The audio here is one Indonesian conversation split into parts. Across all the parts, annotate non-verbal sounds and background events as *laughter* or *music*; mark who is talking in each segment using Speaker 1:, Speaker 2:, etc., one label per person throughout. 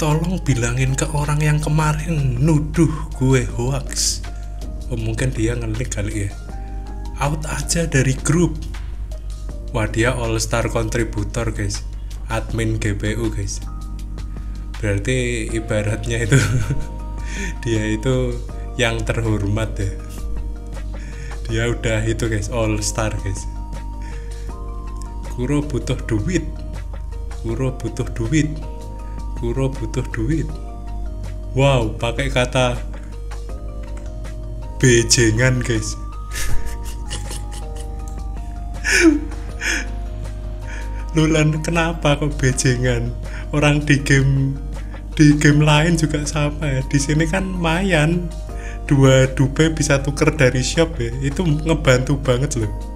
Speaker 1: tolong bilangin ke orang yang kemarin nuduh gue hoax. Oh mungkin dia ngelik kali ya. Out aja dari grup. Wah dia all star kontributor guys. Admin GPU guys. Berarti ibaratnya itu *laughs* dia itu yang terhormat ya. Dia udah itu guys all star guys. Kuro butuh duit. Kuro butuh duit Kuro butuh duit. Wow pakai kata bejengan guys. Lulan kenapa kok bejengan? Orang di game di game lain juga sama ya. Di sini kan mayan dua dupe bisa tuker dari shop ya. Itu ngebantu banget loh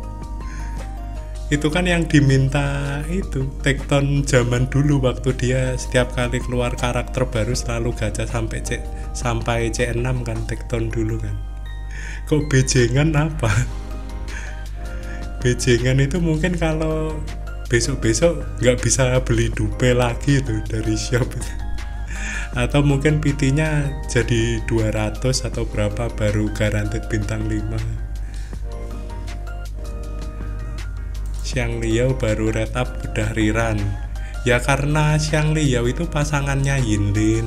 Speaker 1: itu kan yang diminta itu Tekton zaman dulu waktu dia setiap kali keluar karakter baru selalu gacha sampai C sampai C6 kan Tekton dulu kan. Kok bejengan apa? Bejengan itu mungkin kalau besok-besok nggak bisa beli dupe lagi tuh dari shop. Atau mungkin PT-nya jadi 200 atau berapa baru garanti bintang 5 Xiang Liao baru red up udah riran. Ya karena Xiang Liao itu pasangannya Yinlin.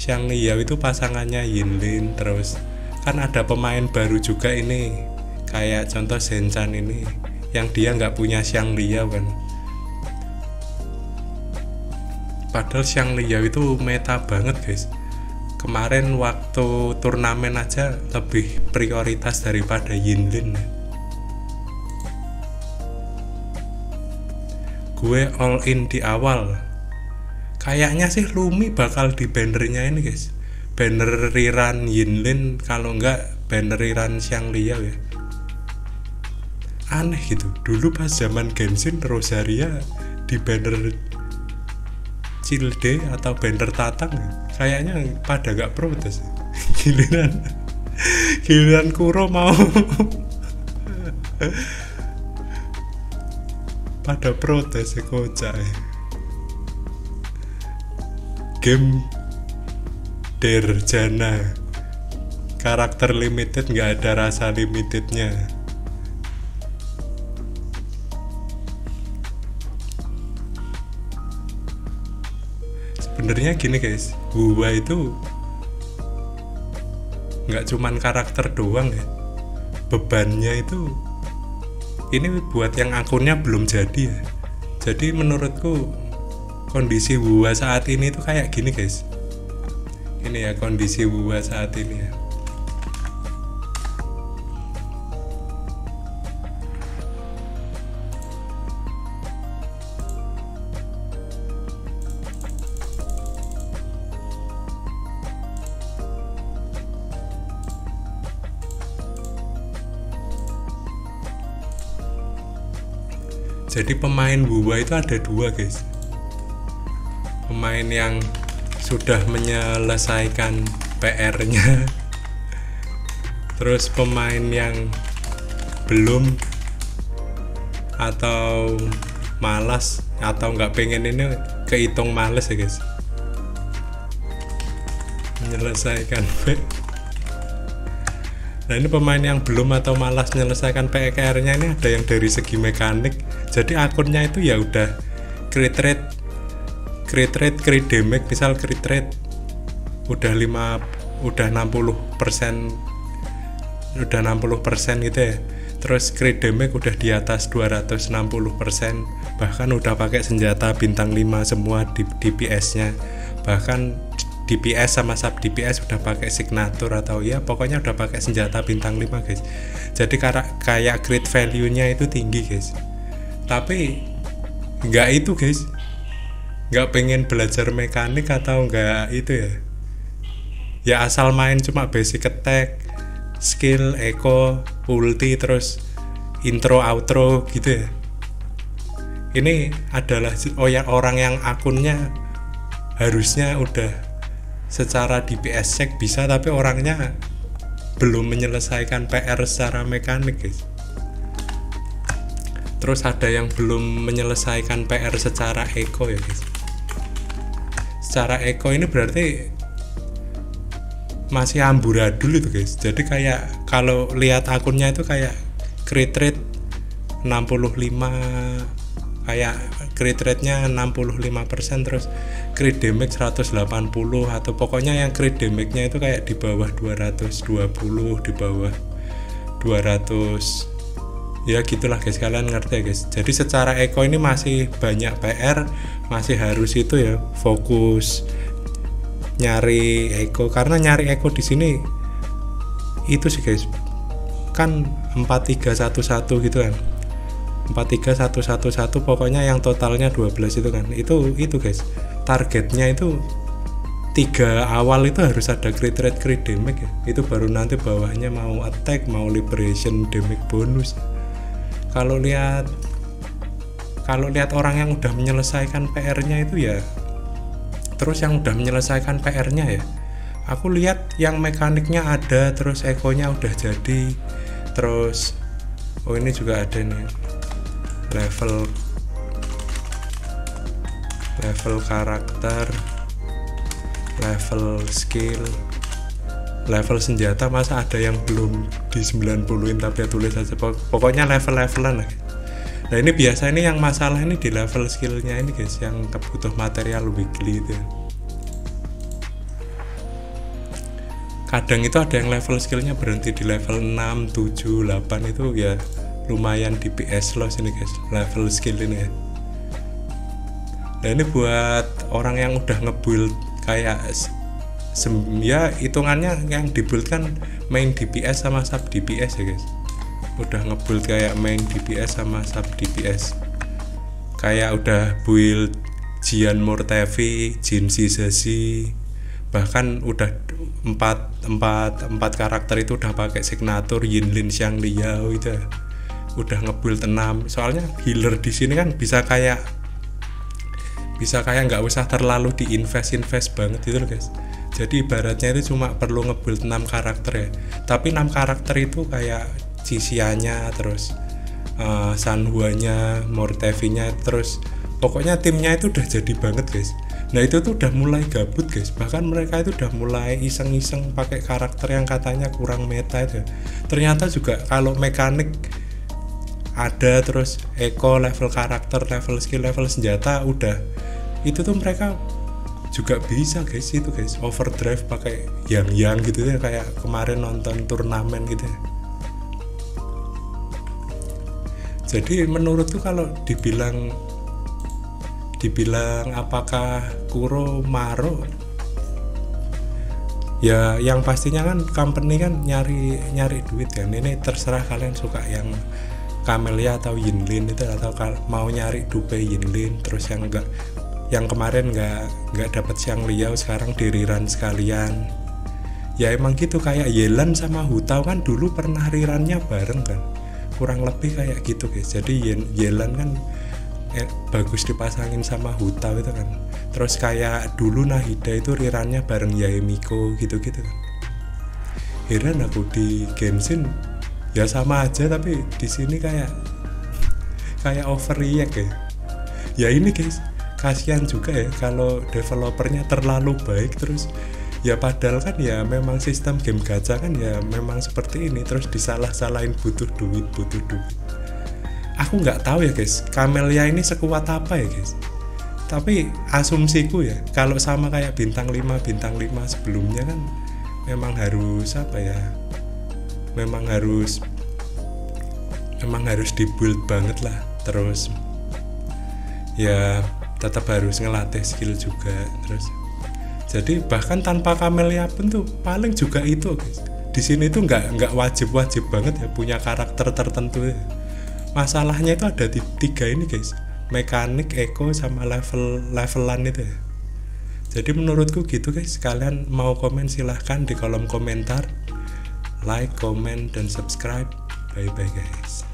Speaker 1: Xiang Liao itu pasangannya Yinlin terus kan ada pemain baru juga ini. Kayak contoh Zenchan ini yang dia nggak punya Xiang Liao kan. Padahal Xiang Liao itu meta banget guys. Kemarin waktu turnamen aja lebih prioritas daripada Yinlin gue all in di awal. Kayaknya sih Lumi bakal di bannernya ini guys. Banner Riran Yinlin kalau enggak banner Riran Xiang Liao ya. Aneh gitu. Dulu pas zaman Genshin Rosaria di banner Cilde atau banner Tatang kayaknya pada gak protes. *laughs* Giliran giliran Kuro mau pada protes ya kocak game Derjana karakter limited nggak ada rasa limitednya. Sebenarnya gini guys. Gua itu nggak cuman karakter doang ya. Bebannya itu ini buat yang akunnya belum jadi ya. Jadi menurutku kondisi gua saat ini tuh kayak gini guys. Ini ya kondisi gua saat ini ya jadi pemain Wuwa itu ada dua guys. Pemain yang sudah menyelesaikan PR-nya *laughs* terus pemain yang belum atau malas atau nggak pengen ini kehitung males ya guys. Menyelesaikan PR Nah ini pemain yang belum atau malas menyelesaikan PKR-nya ini ada yang dari segi mekanik. Jadi akunnya itu ya udah crit rate, crit rate, crit damage, misal crit rate udah 5 udah 60 persen udah 60 persen gitu ya. Terus crit damage udah di atas 260 persen. Bahkan udah pakai senjata bintang 5 semua di DPS nya bahkan DPS sama sub DPS udah pakai signature atau ya pokoknya udah pakai senjata bintang 5 guys. Jadi kayak crit value nya itu tinggi guys. Tapi nggak itu guys. Nggak pengen belajar mekanik atau nggak itu ya. Ya asal main cuma basic attack skill echo ulti terus intro outro gitu ya. Ini adalah orang yang akunnya harusnya udah secara DPS check bisa tapi orangnya belum menyelesaikan PR secara mekanik guys. Terus ada yang belum menyelesaikan PR secara eco ya guys. Secara eco ini berarti masih amburadul itu guys. Jadi kayak kalau lihat akunnya itu kayak crit rate 65 kayak crit rate nya 65% terus crit damage 180 atau pokoknya yang crit damage nya itu kayak di bawah 220 di bawah 200 ya gitulah guys kalian ngerti ya guys. Jadi secara eco ini masih banyak PR masih harus itu ya fokus nyari eco karena nyari eco di sini itu sih guys kan 4311 gitu kan 43111 pokoknya yang totalnya 12 itu kan. Itu itu guys targetnya itu tiga awal itu harus ada crit rate crit damage ya. Itu baru nanti bawahnya mau attack mau liberation damage bonus. Kalau lihat kalau lihat orang yang udah menyelesaikan PR-nya itu ya terus yang udah menyelesaikan PR-nya ya aku lihat yang mekaniknya ada terus ekonya udah jadi terus oh ini juga ada nih level level karakter level skill level senjata masa ada yang belum di 90in tapi ya tulis aja. Pokoknya level-levelan lah. Nah ini biasa ini yang masalah ini di level skillnya ini guys yang kebutuh material weekly itu. Kadang itu ada yang level skillnya berhenti di level 6, 7, 8 itu ya lumayan DPS loh sini guys. Level skill ini ya. Nah ini buat orang yang udah ngebuild kayak ya hitungannya yang dibuild kan main DPS sama sub DPS ya guys. Udah ngebuild kayak main DPS sama sub DPS kayak udah build Jian Mortevi, Jin Sisasi bahkan udah empat empat empat karakter itu udah pakai signature Yinlin Xiang Liao itu udah ngebuild enam. Soalnya healer di sini kan bisa kayak bisa kayak nggak usah terlalu diinvest invest banget gitu loh guys. Jadi ibaratnya itu cuma perlu ngebuild 6 karakter ya. Tapi 6 karakter itu kayak Cicianya terus uh, Sanhua-nya, Mortevi-nya terus pokoknya timnya itu udah jadi banget guys. Nah itu tuh udah mulai gabut guys. Bahkan mereka itu udah mulai iseng-iseng pakai karakter yang katanya kurang meta itu ternyata juga kalau mekanik ada terus eco level karakter level skill level senjata udah. Itu tuh mereka juga bisa guys itu guys. Overdrive pakai yang yang gitu ya kayak kemarin nonton turnamen gitu ya. Jadi menurutku kalau dibilang dibilang apakah Kuro Maro ya yang pastinya kan company kan nyari nyari duit kan. Ini terserah kalian suka yang Camellia atau Yinlin itu atau mau nyari dupe Yinlin terus yang enggak yang kemarin nggak nggak dapat siang liau sekarang diriran sekalian. Ya emang gitu kayak Yelan sama Hutau kan dulu pernah rirannya bareng kan? Kurang lebih kayak gitu guys. Jadi Yelan kan eh, bagus dipasangin sama Huta itu kan. Terus kayak dulu Nahida itu rirannya bareng Yaemiko gitu-gitu kan. Heran aku di Genshin ya sama aja tapi di sini kayak kayak overreact ya. Ya ini guys kasihan juga ya kalau developernya terlalu baik terus ya padahal kan ya memang sistem game gacha kan ya memang seperti ini terus disalah-salahin butuh duit butuh duit. Aku nggak tahu ya guys Camellia ini sekuat apa ya guys? Tapi asumsiku ya kalau sama kayak bintang 5 bintang 5 sebelumnya kan memang harus apa ya memang harus memang harus dibuild banget lah terus ya tetap harus ngelatih skill juga terus. Jadi bahkan tanpa Camellia pun tuh paling juga itu guys. Di sini tuh nggak nggak wajib wajib banget ya punya karakter tertentu ya. masalahnya itu ada di tiga ini guys. Mekanik eco sama level levelan itu ya. Jadi menurutku gitu guys. Kalian mau komen silahkan di kolom komentar like comment dan subscribe. Bye bye guys